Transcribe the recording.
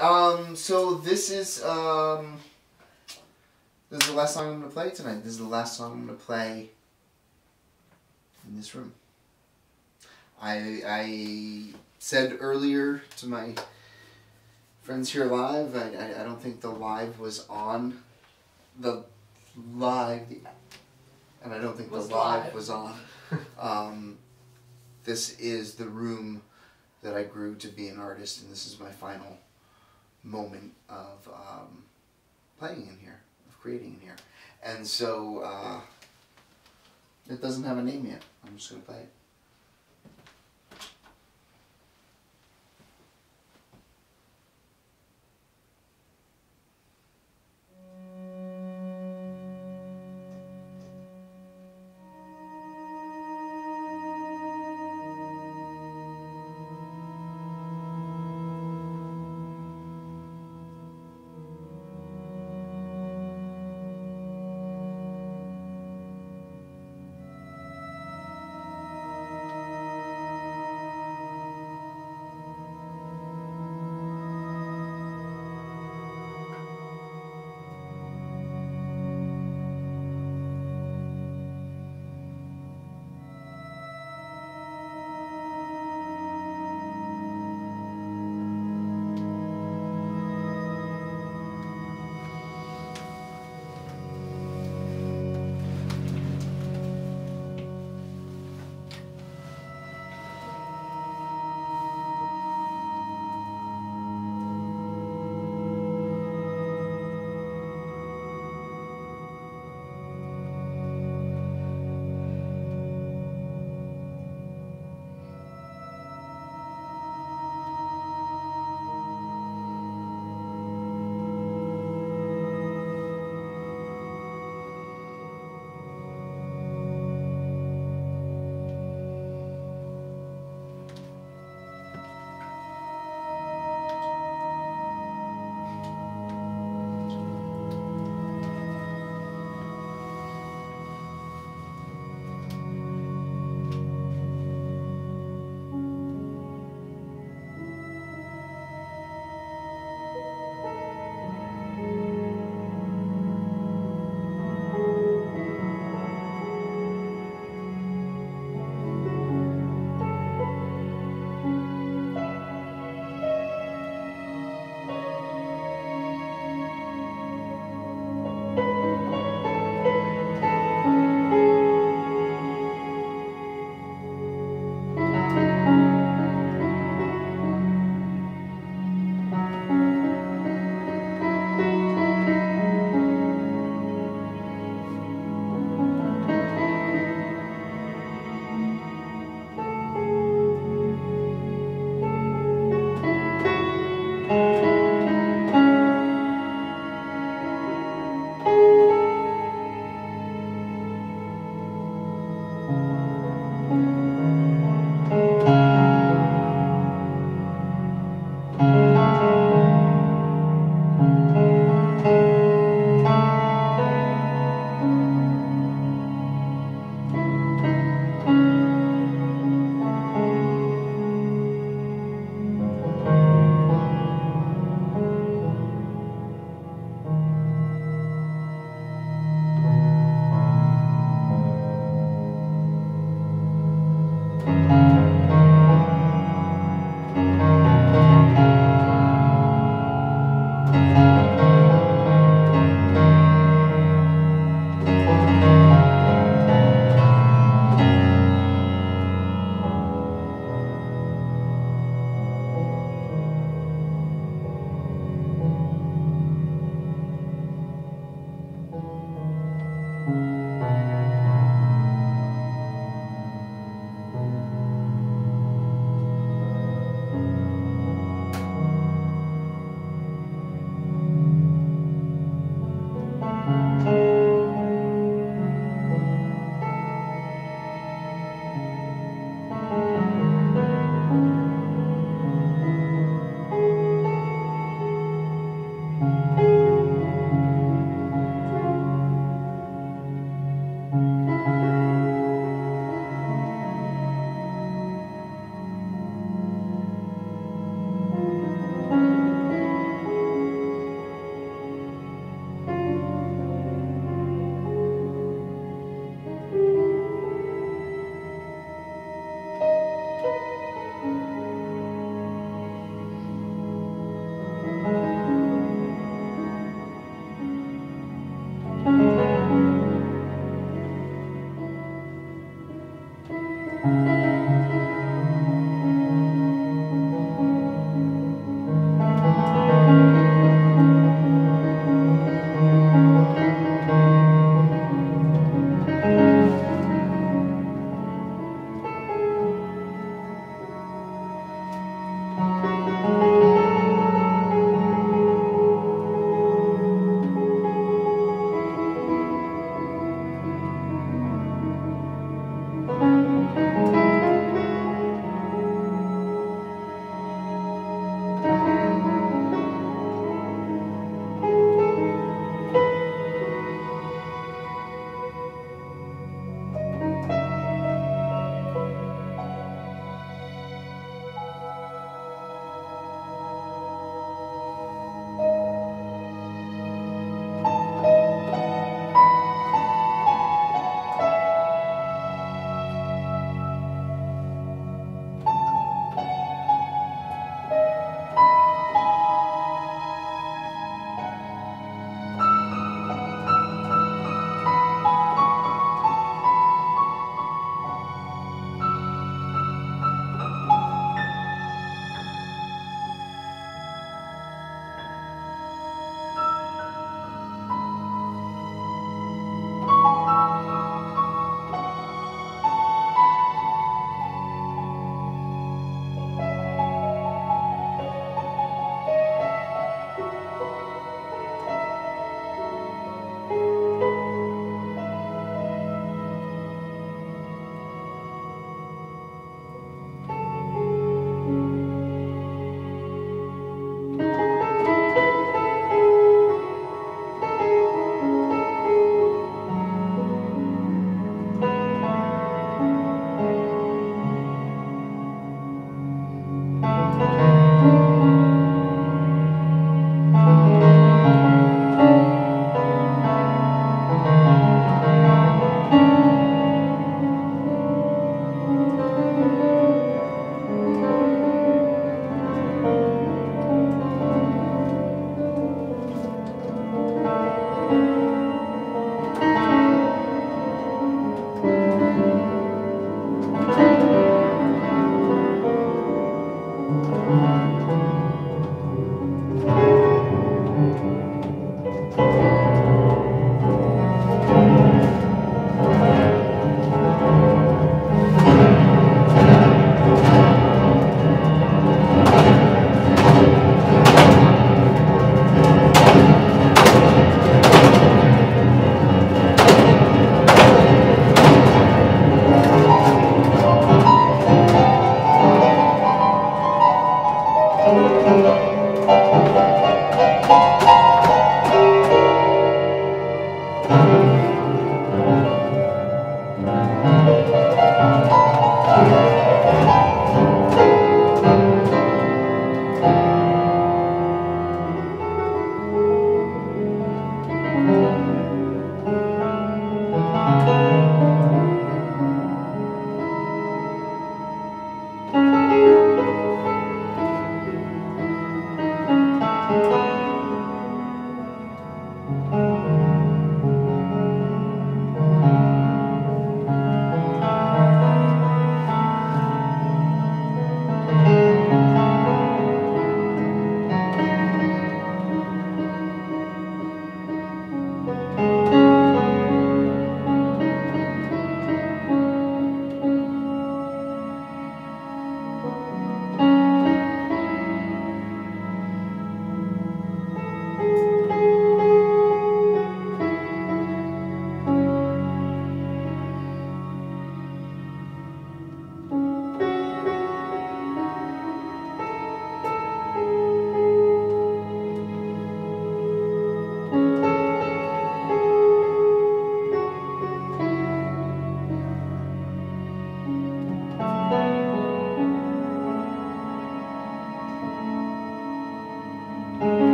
Um. So this is um. This is the last song I'm gonna play tonight. This is the last song I'm gonna play. In this room. I I said earlier to my friends here live. I, I, I don't think the live was on. The live, the, and I don't think Was the live, live. was on. um, this is the room that I grew to be an artist, and this is my final moment of um, playing in here, of creating in here. And so uh, it doesn't have a name yet. I'm just gonna play it.